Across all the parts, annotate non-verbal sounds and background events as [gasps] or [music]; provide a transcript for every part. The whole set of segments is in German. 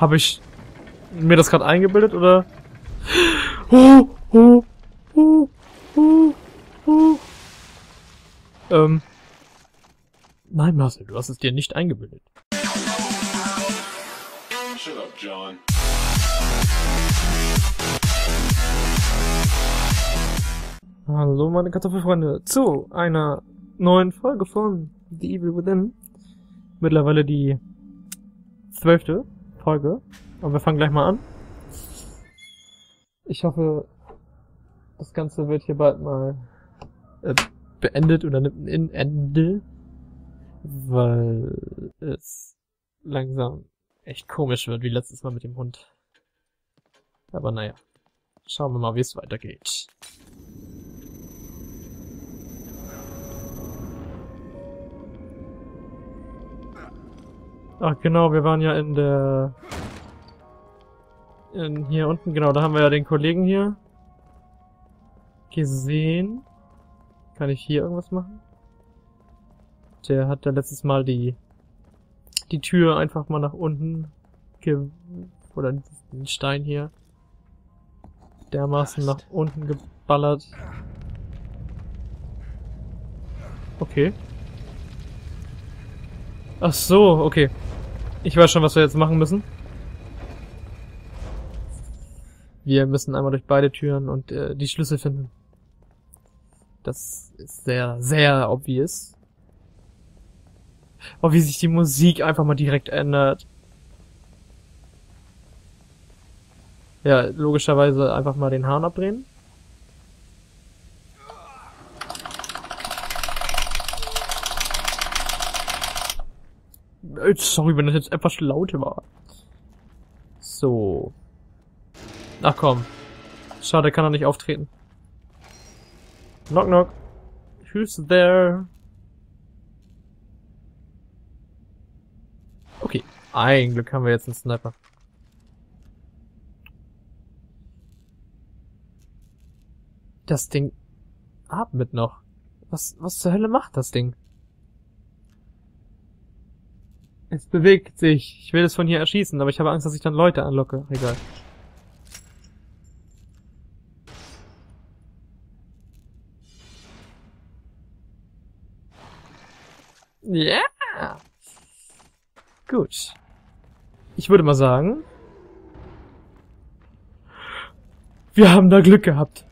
Habe ich mir das gerade eingebildet oder? Oh, oh, oh, oh, oh. Ähm. Nein, Marcel, du hast es dir nicht eingebildet. Shut up, John. Hallo meine Kartoffelfreunde zu einer neuen Folge von The Evil Within. Mittlerweile die zwölfte Folge. Aber wir fangen gleich mal an. Ich hoffe, das Ganze wird hier bald mal äh, beendet oder nimmt ein Ende, weil es langsam echt komisch wird, wie letztes Mal mit dem Hund. Aber naja, schauen wir mal, wie es weitergeht. Ach genau, wir waren ja in der... In hier unten, genau, da haben wir ja den Kollegen hier gesehen. Kann ich hier irgendwas machen? Der hat ja letztes Mal die die Tür einfach mal nach unten ge oder den Stein hier dermaßen nach unten geballert. Okay. Ach so, okay. Ich weiß schon, was wir jetzt machen müssen. Wir müssen einmal durch beide Türen und äh, die Schlüssel finden. Das ist sehr, sehr obvious. Oh, wie sich die Musik einfach mal direkt ändert. Ja, logischerweise einfach mal den Hahn abdrehen. Sorry, wenn das jetzt etwas laut war. So. Ach komm. Schade, kann er nicht auftreten. Knock knock. Who's there? Okay. Ein Glück haben wir jetzt einen Sniper. Das Ding atmet noch. Was, was zur Hölle macht das Ding? Es bewegt sich. Ich will es von hier erschießen, aber ich habe Angst, dass ich dann Leute anlocke. Egal. Ja. Yeah. Gut. Ich würde mal sagen, wir haben da Glück gehabt.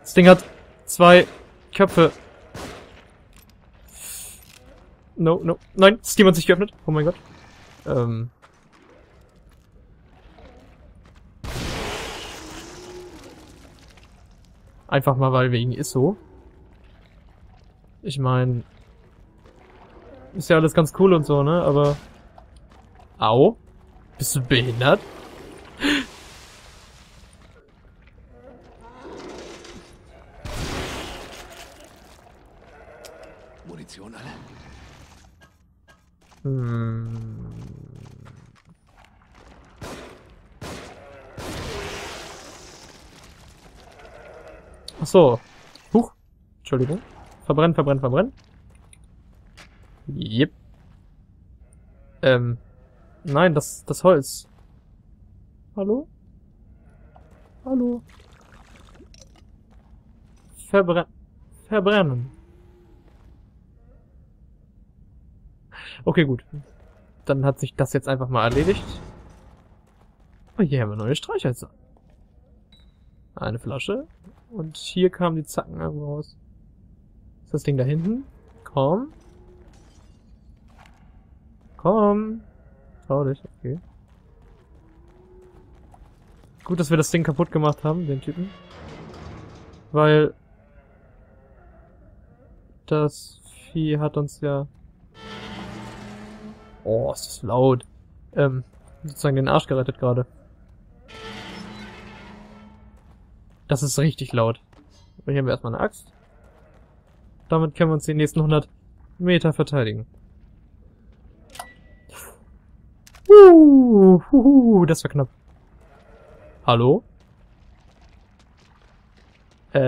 Das Ding hat zwei Köpfe. No, no. Nein, Steam hat sich geöffnet. Oh mein Gott. Ähm. Einfach mal, weil wegen ist so. Ich meine, ist ja alles ganz cool und so, ne? Aber... Au? Bist du behindert? So. Huch. Entschuldigung. Verbrennen, verbrennen, verbrennen. Yep. Ähm. Nein, das, das Holz. Hallo? Hallo? Verbrennen. Verbrennen. Okay, gut. Dann hat sich das jetzt einfach mal erledigt. Oh, hier haben wir neue Streichhölzer. Eine Flasche. Und hier kamen die Zacken raus. Ist das Ding da hinten? Komm. Komm. Trau dich, okay. Gut, dass wir das Ding kaputt gemacht haben, den Typen. Weil... Das Vieh hat uns ja... Oh, ist das laut. Ähm, sozusagen den Arsch gerettet gerade. Das ist richtig laut. Hier haben wir erstmal eine Axt. Damit können wir uns die nächsten 100 Meter verteidigen. Uh, uh, uh, das war knapp. Hallo? Äh...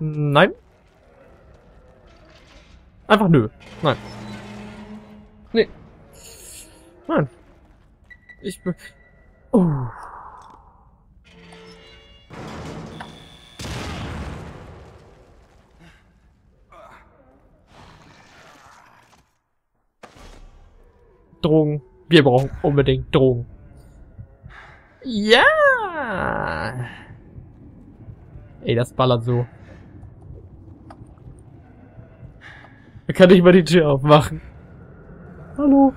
Nein. Einfach nö. Nein. Nee. Nein. Ich bin... Oh. Drogen. Wir brauchen unbedingt Drogen. Ja! Ey, das ballert so. Kann nicht mal die Tür aufmachen. Hallo?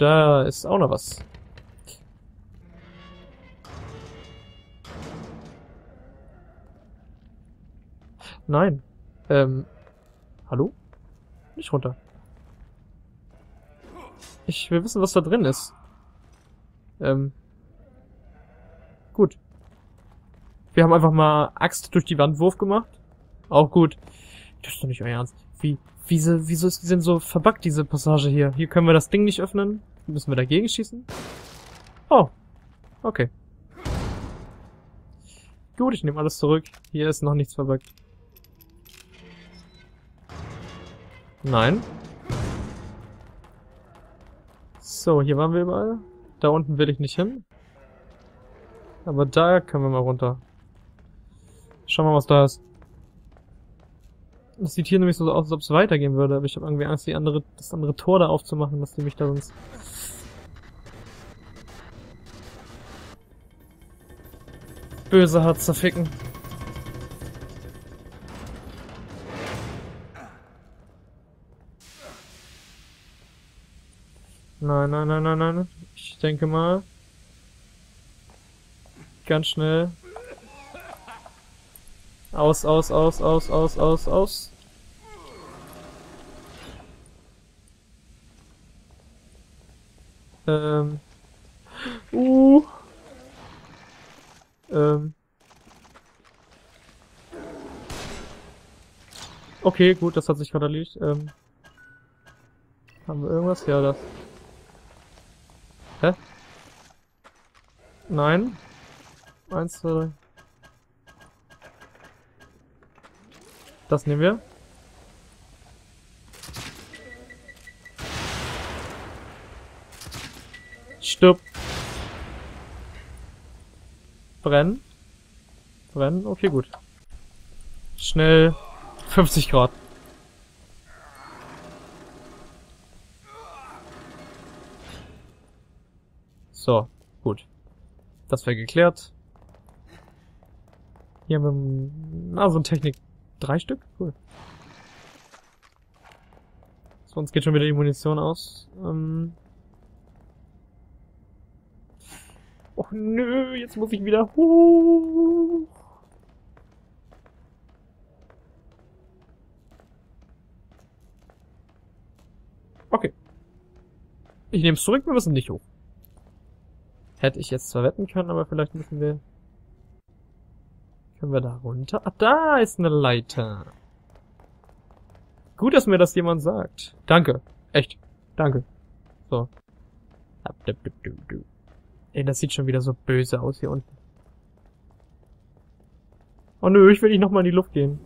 Da ist auch noch was. Nein. Ähm. Hallo? Nicht runter. Ich will wissen, was da drin ist. Ähm. Gut. Wir haben einfach mal Axt durch die Wand Wurf gemacht. Auch gut. Das ist doch nicht euer Ernst. Wie, wieso, wieso ist denn so verbuggt, diese Passage hier? Hier können wir das Ding nicht öffnen. Müssen wir dagegen schießen? Oh. Okay. Gut, ich nehme alles zurück. Hier ist noch nichts verbuggt. Nein. So, hier waren wir überall. Da unten will ich nicht hin. Aber da können wir mal runter. Schauen wir mal, was da ist. Das sieht hier nämlich so aus, als ob es weitergehen würde, aber ich habe irgendwie Angst, die andere, das andere Tor da aufzumachen, dass die mich da sonst... Böse hart zerficken. Nein, nein, nein, nein, nein. Ich denke mal. Ganz schnell. Aus, aus, aus, aus, aus, aus, aus. Ähm. Uh. Ähm. Okay, gut, das hat sich gerade erledigt. Ähm. Haben wir irgendwas? Ja, das. Hä? Nein. Eins, zwei, drei. Das nehmen wir. Stirb. Brennen. Brennen, okay, gut. Schnell 50 Grad. So, gut. Das wäre geklärt. Hier haben wir, ah, so ein Technik. Drei Stück? Cool. Sonst geht schon wieder die Munition aus. Ähm. Och nö, jetzt muss ich wieder hoch. Okay. Ich nehme es zurück, wir müssen nicht hoch. Hätte ich jetzt zwar wetten können, aber vielleicht müssen wir... Können wir da runter? Ah, da ist eine Leiter. Gut, dass mir das jemand sagt. Danke. Echt. Danke. So. Ey, das sieht schon wieder so böse aus hier unten. Oh nö, ich will nicht nochmal in die Luft gehen.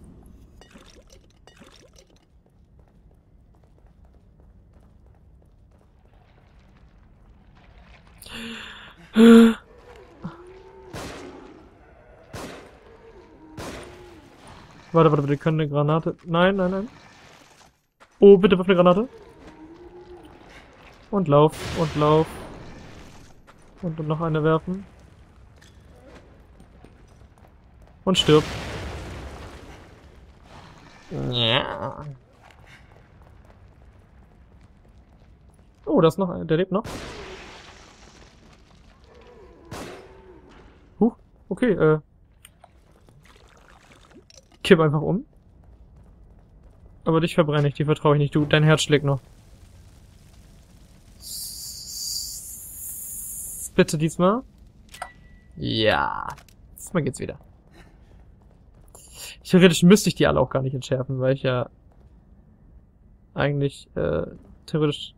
Warte, wir können eine Granate... Nein, nein, nein. Oh, bitte wirf eine Granate. Und lauf, und lauf. Und noch eine werfen. Und stirb. Ja. Oh, da ist noch einer. Der lebt noch. Okay, äh. Kipp einfach um. Aber dich verbrenne ich, die vertraue ich nicht. Du, dein Herz schlägt noch. Bitte diesmal. Ja. Diesmal geht's wieder. Theoretisch müsste ich die alle auch gar nicht entschärfen, weil ich ja eigentlich äh, theoretisch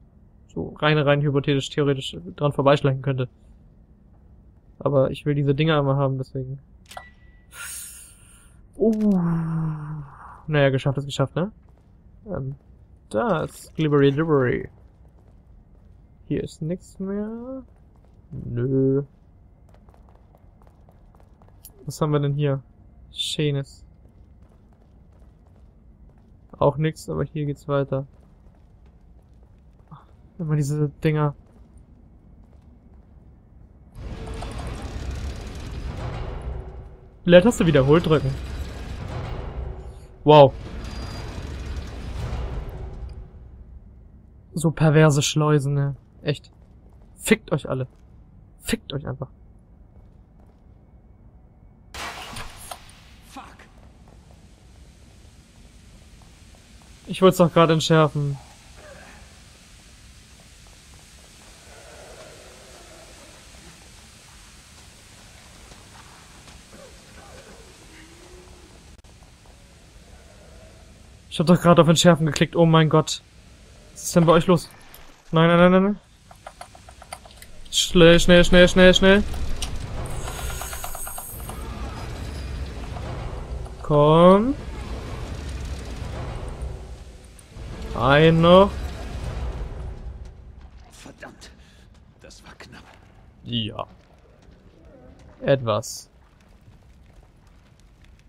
so rein rein hypothetisch theoretisch dran vorbeischleichen könnte. aber ich will diese Dinger immer haben, deswegen. Oh. Naja, geschafft ist geschafft, ne? Ähm, da ist Glibbery Dibbery. Hier ist nichts mehr. Nö. Was haben wir denn hier? Schönes. Auch nix, aber hier geht's weiter. Immer diese Dinger. Leertaste wiederholt drücken. Wow. So perverse Schleusen, ne? Echt. Fickt euch alle. Fickt euch einfach. Fuck. Ich wollte es doch gerade entschärfen. Ich hab doch gerade auf Entschärfen geklickt. Oh mein Gott. Was ist denn bei euch los? Nein, nein, nein, nein, nein. Schnell, schnell, schnell, schnell, schnell. Komm. Ein noch. Verdammt. Das war knapp. Ja. Etwas.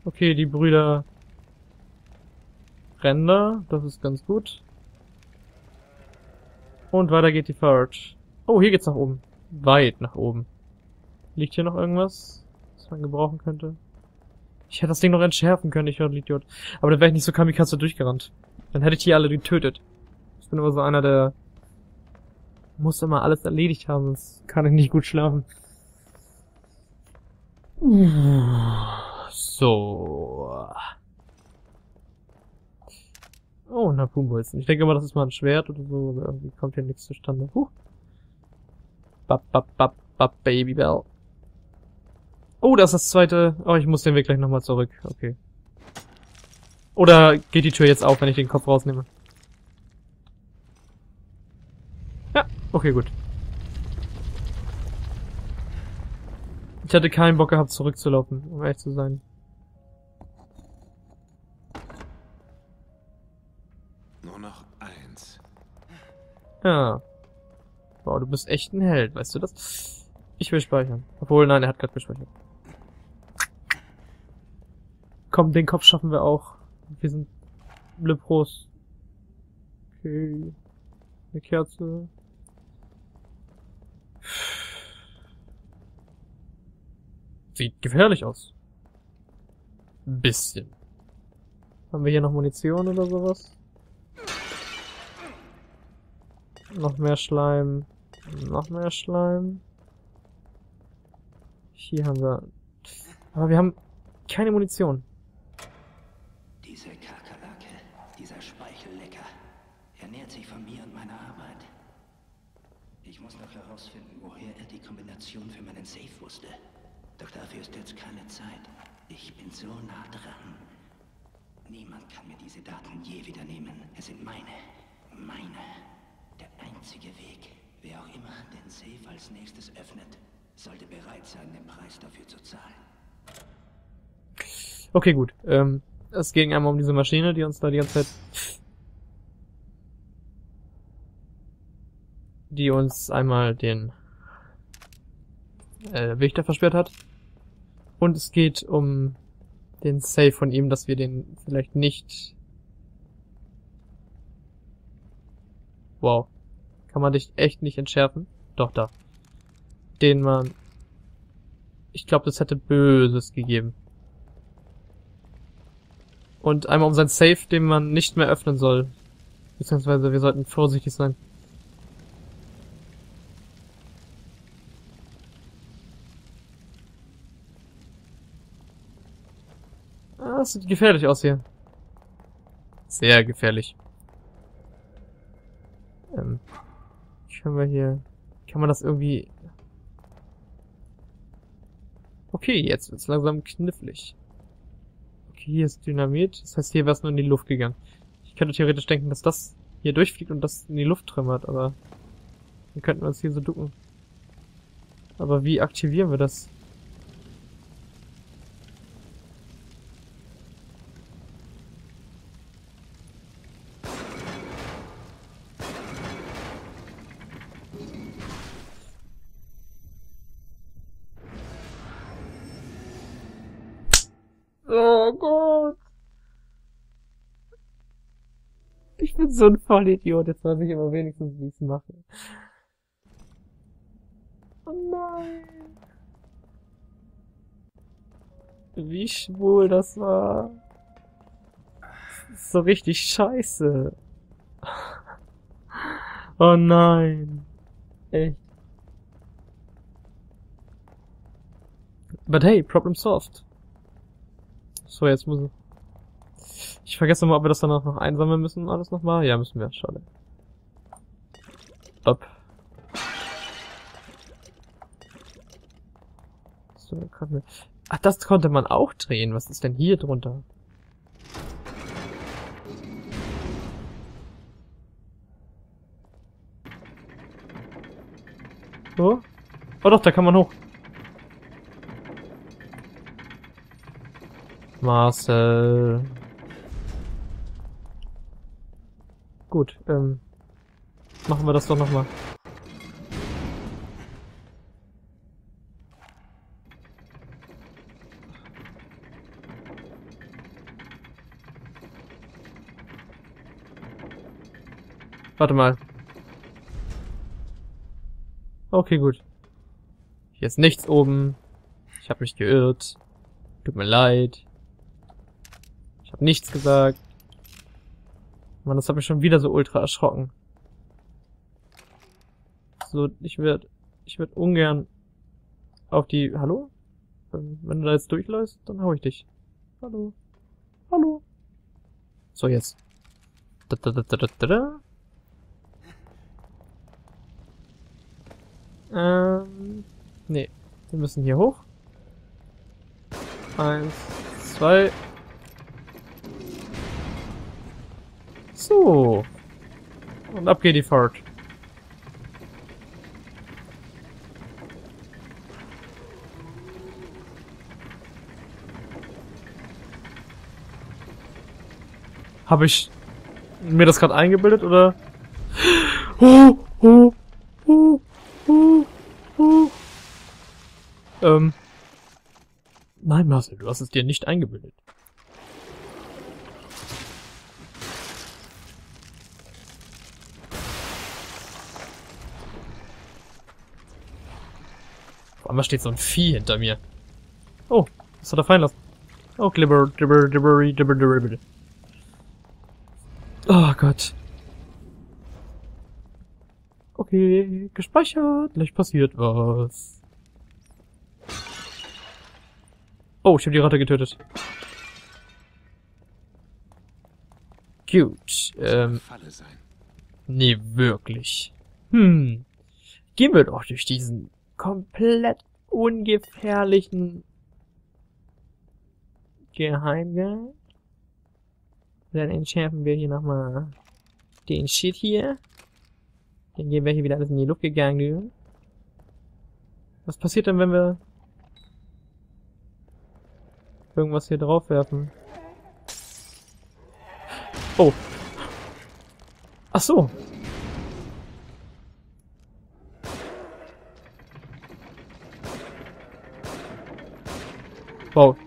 Okay, die Brüder Ränder, das ist ganz gut. Und weiter geht die Forge. Oh, hier geht's nach oben. Weit nach oben. Liegt hier noch irgendwas, was man gebrauchen könnte? Ich hätte das Ding noch entschärfen können, ich höre Idiot. Aber dann wäre ich nicht so kamikaze durchgerannt. Dann hätte ich die alle getötet. Ich bin immer so einer, der muss immer alles erledigt haben, sonst kann ich nicht gut schlafen. So. Oh, ein Harpunbolzen. Ich denke mal, das ist mal ein Schwert oder so, aber irgendwie kommt hier nichts zustande. Huh. Bap, bap, bap, bap, Babybell. Oh, das ist das zweite. Oh, ich muss den Weg gleich nochmal zurück. Okay. Oder geht die Tür jetzt auf, wenn ich den Kopf rausnehme? Ja, okay, gut. Ich hatte keinen Bock gehabt, zurückzulaufen, um ehrlich zu sein. Nur noch eins. Ja. Wow, du bist echt ein Held, weißt du das? Ich will speichern. Obwohl, nein, er hat gerade gespeichert. Komm, den Kopf schaffen wir auch. Wir sind Le Pros. Okay. Eine Kerze. Sieht gefährlich aus. Bisschen. Haben wir hier noch Munition oder sowas? Noch mehr Schleim. Noch mehr Schleim. Hier haben wir... Aber wir haben keine Munition. Diese Kakerlake, dieser Speichellecker, ernährt sich von mir und meiner Arbeit. Ich muss noch herausfinden, woher er die Kombination für meinen Safe wusste. Doch dafür ist jetzt keine Zeit. Ich bin so nah dran. Niemand kann mir diese Daten je wieder nehmen. Es sind meine. Meine. Den Safe als nächstes öffnet, sollte bereit sein, den Preis dafür zu zahlen. Okay, gut. Ähm, es ging einmal um diese Maschine, die uns da die ganze Zeit... Die uns einmal den äh, da versperrt hat. Und es geht um den Save von ihm, dass wir den vielleicht nicht... Wow. Kann man dich echt nicht entschärfen? Doch, da. Den man... Ich glaube, das hätte Böses gegeben. Und einmal um sein Safe, den man nicht mehr öffnen soll. Beziehungsweise wir sollten vorsichtig sein. Ah, das sieht gefährlich aus hier. Sehr gefährlich. Ähm, können wir hier... Kann man das irgendwie... Okay, jetzt wird's langsam knifflig. Okay, hier ist Dynamit. Das heißt, hier wäre es nur in die Luft gegangen. Ich könnte theoretisch denken, dass das hier durchfliegt und das in die Luft trümmert, aber... Wir könnten uns hier so ducken. Aber wie aktivieren wir das? So ein Vollidiot. Jetzt weiß ich aber wenigstens, wie ich es mache. Oh nein. Wie schwul das war. So richtig scheiße. Oh nein. Echt. But hey, problem solved. So, jetzt muss ich... Ich vergesse mal, ob wir das danach noch einsammeln müssen, alles nochmal. Ja, müssen wir. Schade. Wir... Ach, das konnte man auch drehen. Was ist denn hier drunter? So? Oh doch, da kann man hoch. Marcel. Gut, ähm. Machen wir das doch nochmal. Warte mal. Okay, gut. Hier ist nichts oben. Ich habe mich geirrt. Tut mir leid. Ich habe nichts gesagt. Mann, das hat mich schon wieder so ultra erschrocken. So, ich werd, ich werd ungern auf die, hallo? Ähm, wenn du da jetzt durchläufst, dann hau ich dich. Hallo? Hallo? So, jetzt. Da, da, da, da, da, da. Ähm, nee. Wir müssen hier hoch. Eins, zwei. So. Und ab geht die Fahrt. Habe ich mir das gerade eingebildet oder? Oh, oh, oh, oh, oh. Ähm. Nein, Marcel, du hast es dir nicht eingebildet. Einmal steht so ein Vieh hinter mir. Oh, was hat er fallen lassen? Oh, glibber, glibber, glibber, glibber, glibber. Oh Gott. Okay, gespeichert. Gleich passiert was. Oh, ich habe die Ratte getötet. Gut. Ähm, nee, wirklich. Hm. Gehen wir doch durch diesen komplett ungefährlichen Geheimgang. Dann entschärfen wir hier nochmal den Shit hier. Dann gehen wir hier wieder alles in die Luft gegangen. Was passiert denn, wenn wir irgendwas hier drauf werfen? Oh. Ach so. Wow.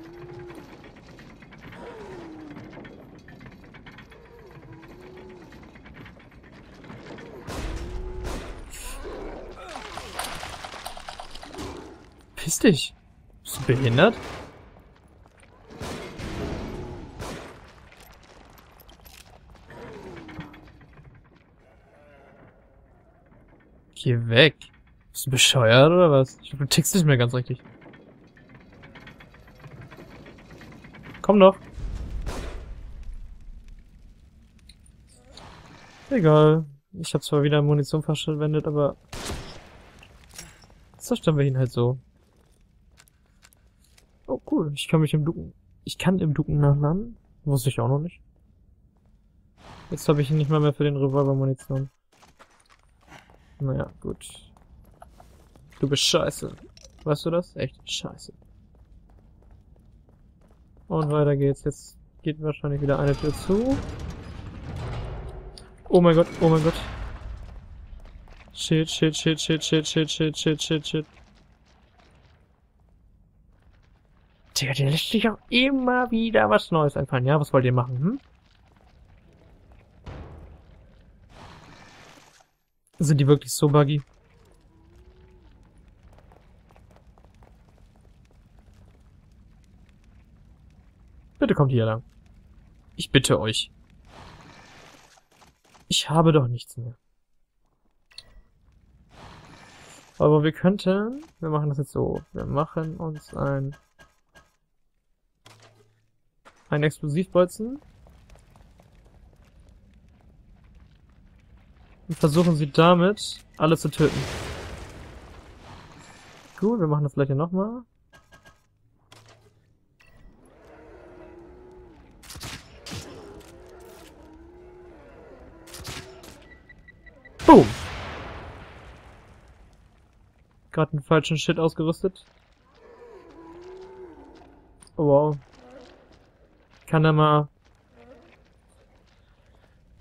Piss dich. Bist du behindert? Geh weg. Bist du bescheuert oder was? Du tickst nicht mehr ganz richtig. Komm doch. Egal. Ich habe zwar wieder Munition verschwendet, aber zerstören wir ihn halt so. Oh cool, ich kann mich im Ducken. Ich kann im Ducken nachladen. Wusste ich auch noch nicht. Jetzt habe ich ihn nicht mal mehr für den Revolver Munition. Naja, gut. Du bist scheiße. Weißt du das? Echt scheiße. Und weiter geht's. Jetzt geht wahrscheinlich wieder eine Tür zu. Oh mein Gott, oh mein Gott. Shit, shit, shit, shit, shit, shit, shit, shit, shit, shit. Digga, der lässt sich auch immer wieder was Neues einfallen. Ja, was wollt ihr machen, hm? Sind die wirklich so buggy? Bitte kommt hier lang. Ich bitte euch. Ich habe doch nichts mehr. Aber wir könnten, wir machen das jetzt so, wir machen uns ein, ein Explosivbolzen und versuchen sie damit alle zu töten. Gut, wir machen das gleiche nochmal. Boom! Gerade einen falschen Shit ausgerüstet. Oh, wow. Kann er mal...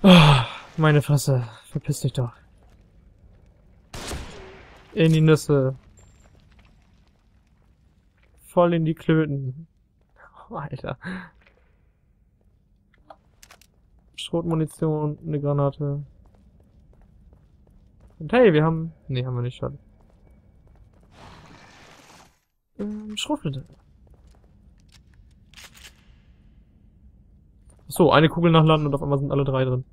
Oh, meine Fresse. Verpiss dich doch. In die Nüsse. Voll in die Klöten. Oh, Alter. Schrotmunition, eine Granate. Und hey, wir haben... Nee, haben wir nicht schon. Ähm, Schrotflinte. So, eine Kugel nachladen und auf einmal sind alle drei drin.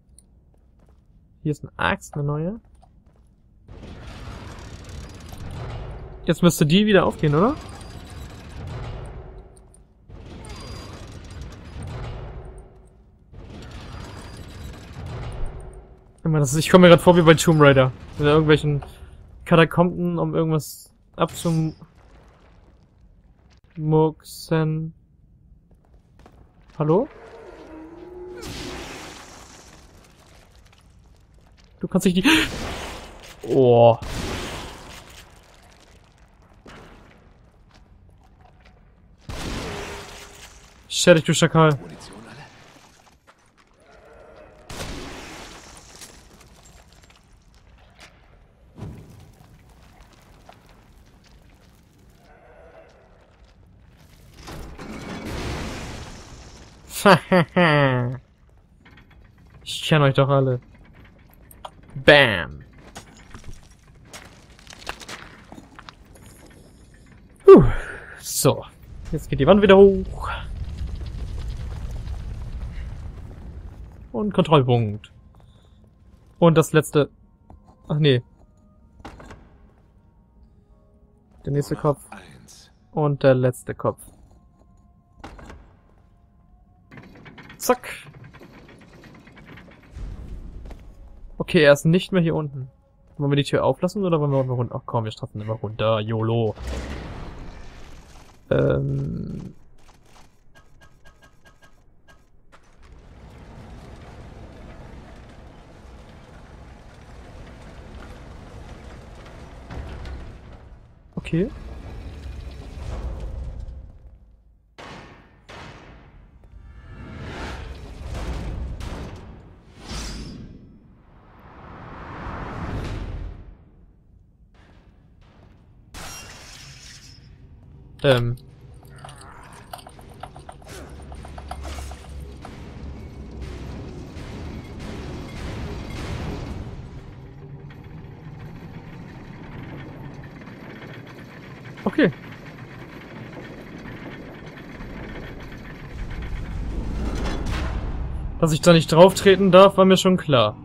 Hier ist eine Axt, eine neue. Jetzt müsste die wieder aufgehen, oder? Ist, ich komme mir gerade vor wie bei Tomb Raider. In irgendwelchen Katakomben, um irgendwas abzumurksen. Hallo? Du kannst dich die... [gasps] Oh. Scher dich, du Schakal. Munition alle? [laughs] ich kenne euch doch alle. Bam. Puh. So. Jetzt geht die Wand wieder hoch. Und Kontrollpunkt. Und das letzte... Ach nee. Der nächste Kopf. Und der letzte Kopf. Zack. Okay, er ist nicht mehr hier unten. Wollen wir die Tür auflassen oder wollen wir runter? Ach komm, wir straffen immer runter. YOLO. Ähm... Okay. Ähm. Okay. Dass ich da nicht drauf treten darf, war mir schon klar.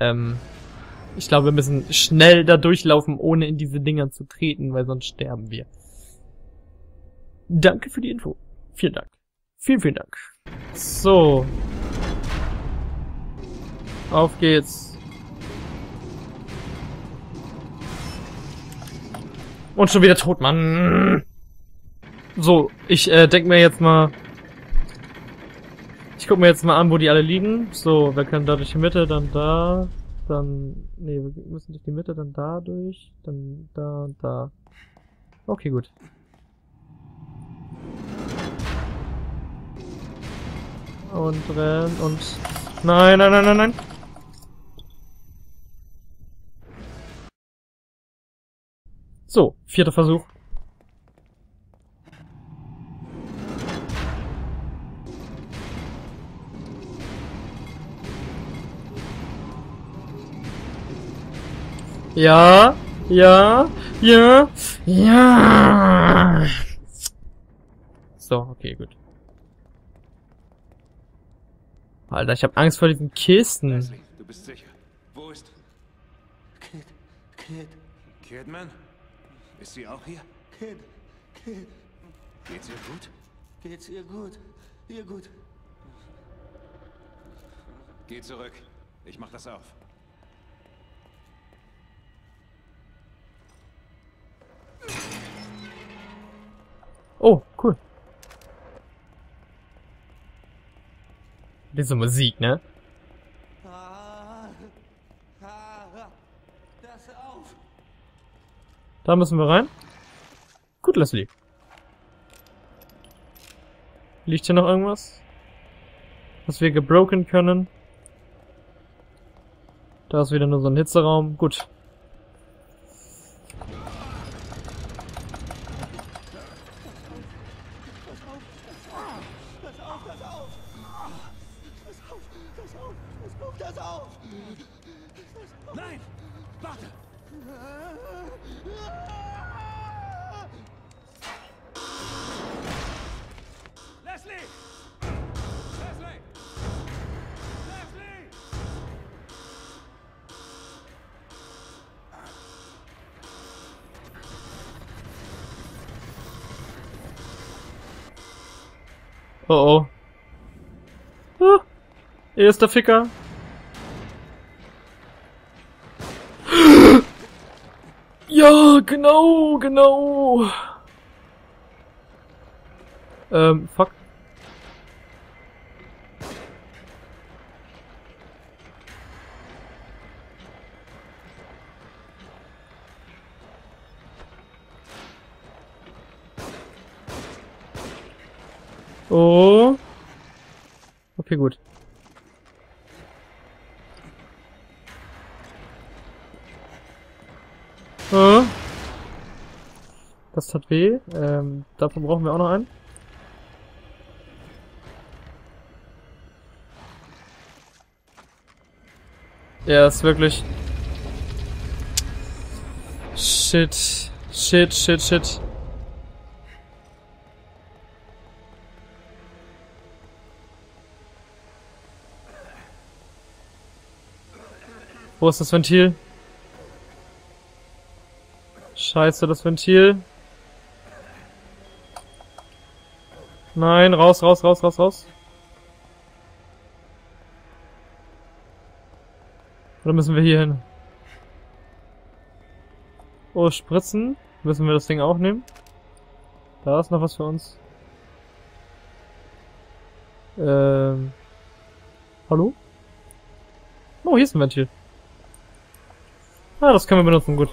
Ähm, ich glaube, wir müssen schnell da durchlaufen, ohne in diese Dinger zu treten, weil sonst sterben wir. Danke für die Info. Vielen Dank. Vielen, vielen Dank. So. Auf geht's. Und schon wieder tot, Mann. So, ich äh, denk mir jetzt mal... Ich guck mir jetzt mal an, wo die alle liegen. So, wir können da durch die Mitte, dann da, dann, nee, wir müssen durch die Mitte, dann da durch, dann da und da. Okay, gut. Und rennen und... Nein, nein, nein, nein, nein! So, vierter Versuch. Ja, ja, ja, ja. So, okay, gut. Alter, ich hab Angst vor diesen Kisten. Leslie, du bist sicher. Wo ist Kid, Kid, Kidman? Ist sie auch hier? Kid, Kid. Geht's ihr gut? Geht's ihr gut? Ihr gut? Geh zurück. Ich mach das auf. Oh, cool. Diese Musik, ne? Da müssen wir rein. Gut, Leslie. Liegt hier noch irgendwas? Was wir gebroken können? Da ist wieder nur so ein Hitzeraum. Gut. Erster Ficker. [gasps] Ja, genau, genau. Ähm, fuck. Oh. Okay, gut. Äh. Das tat weh. Ähm, dafür brauchen wir auch noch einen. Ja, ist wirklich... Shit. Shit, shit, shit. Wo ist das Ventil? Scheiße, das Ventil. Nein, raus, raus, raus, raus, raus. Oder müssen wir hier hin? Oh, Spritzen. Müssen wir das Ding auch nehmen? Da ist noch was für uns. Ähm. Hallo? Oh, hier ist ein Ventil. Ah, das können wir benutzen, gut.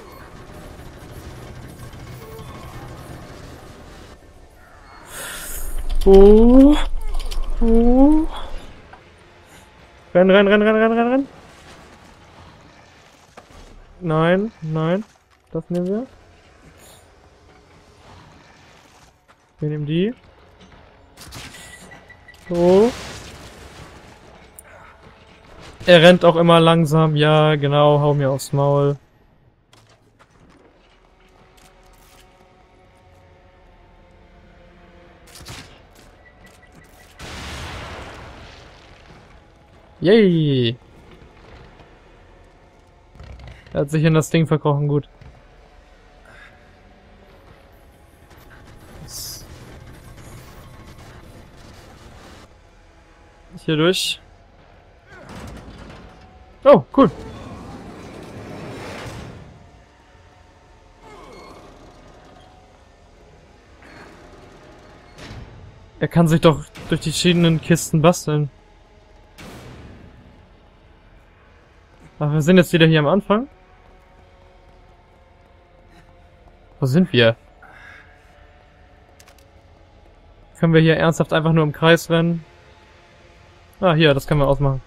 Oh. Oh. Renn, renn, renn, renn, renn, renn, renn. Nein, nein. Das nehmen wir. Wir nehmen die. So. Er rennt auch immer langsam. Ja, genau. Hau mir aufs Maul. Yay! Er hat sich in das Ding verkrochen, gut. Hier durch. Oh, cool. Er kann sich doch durch die verschiedenen Kisten basteln. Aber wir sind jetzt wieder hier am Anfang. Wo sind wir? Können wir hier ernsthaft einfach nur im Kreis rennen? Ah, hier, das können wir ausmachen.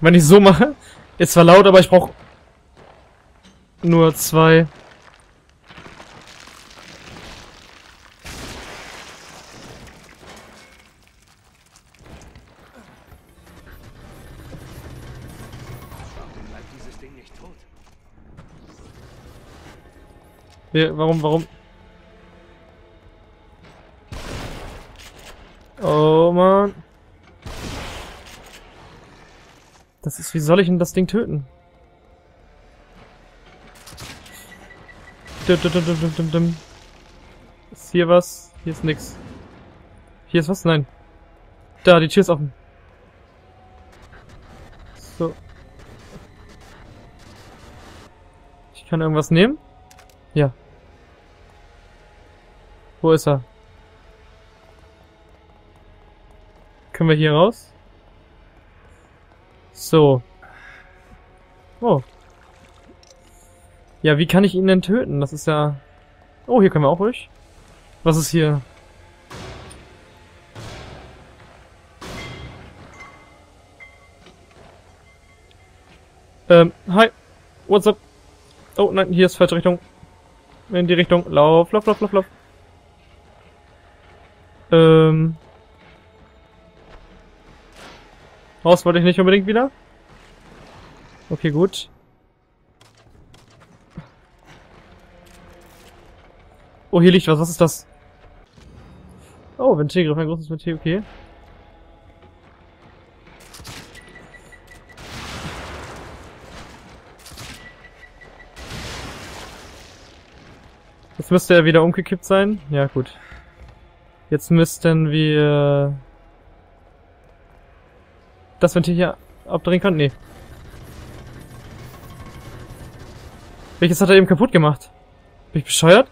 Wenn ich so mache, [laughs] ist zwar laut, aber ich brauche nur zwei. Nicht tot? Wir, warum, warum? Oh man. Das ist, wie soll ich denn das Ding töten? Dum, dum, dum. Ist hier was? Hier ist nix. Hier ist was? Nein. Da, die Tür ist offen. So. Kann irgendwas nehmen? Ja. Wo ist er? Können wir hier raus? So. Oh. Ja, wie kann ich ihn denn töten? Das ist ja... Oh, hier können wir auch durch. Was ist hier? Ähm, hi. What's up? Oh, nein, hier ist falsche Richtung. In die Richtung. Lauf, lauf, lauf, lauf, lauf. Ähm. Raus wollte ich nicht unbedingt wieder. Okay, gut. Oh, hier liegt was. Was ist das? Oh, Ventilgriff, ein großes Ventil, okay. Müsste er wieder umgekippt sein. Ja, gut. Jetzt müssten wir das Ventil hier abdrehen können? Nee. Welches hat er eben kaputt gemacht? Bin ich bescheuert?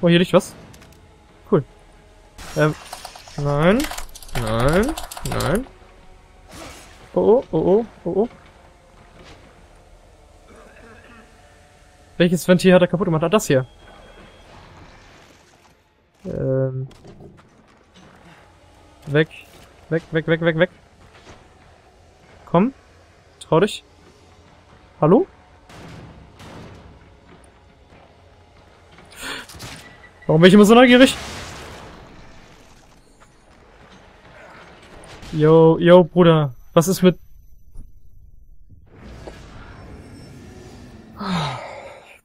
Oh, hier liegt was. Cool. Ähm, nein. Nein. Nein. Oh, oh, oh, oh, oh. Welches Ventil hat er kaputt gemacht? Ah, das hier. Ähm. Weg. Weg, weg, weg, weg, weg. Komm. Trau dich. Hallo? Warum bin ich immer so neugierig? Yo, yo, Bruder. Was ist mit...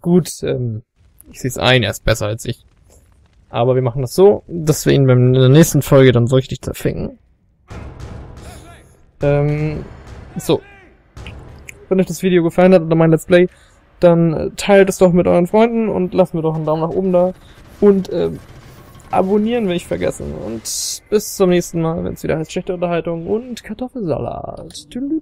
Gut, ähm, ich sehe es ein, er ist besser als ich. Aber wir machen das so, dass wir ihn in der nächsten Folge dann so richtig zerficken. Ähm, so. Wenn euch das Video gefallen hat oder mein Let's Play, dann äh, teilt es doch mit euren Freunden und lasst mir doch einen Daumen nach oben da. Und ähm, abonnieren will ich vergessen. Und bis zum nächsten Mal, wenn es wieder heißt schlechte Unterhaltung und Kartoffelsalat. Tschüss.